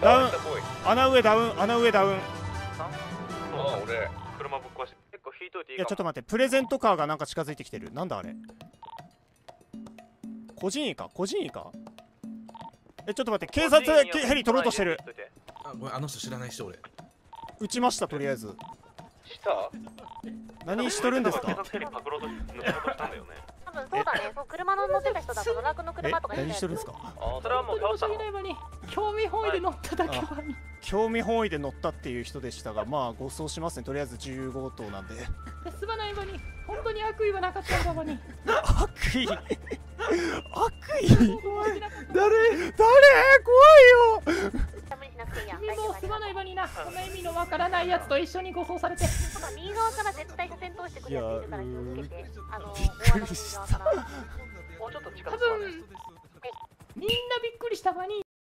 ダウン。来穴上ダウン。穴上ダウン。あ俺車ぶっ壊して結構引いといていいいやちょっと待って。プレゼントカーがなんか近づいてきてる。なんだあれ。個人医か？個人医か？えちょっと待って。警察けヘリ取ろうとしてる。あごめんあの人知らない人俺。撃ちましたとりあえず。した？何しとるんですか？多分そうだね。そう車の乗ってた人だと野田君のえ車とか何しとるんですか？あそれはもう倒したのない場に興味本位で乗っただけ場に興味本位で乗ったっていう人でしたがまあ護送しますね。とりあえず10号棟なんで。すまない場に本当に悪意はなかった場に。悪意？悪意？誰？誰？怖いよ無理しなくていいや君大丈夫もすまない場になこの意味のわからないやつと一緒に護送されて右側から絶対車線通してくるやついるから。気をつけてあのびっくりした。多分みんなびっくりした場に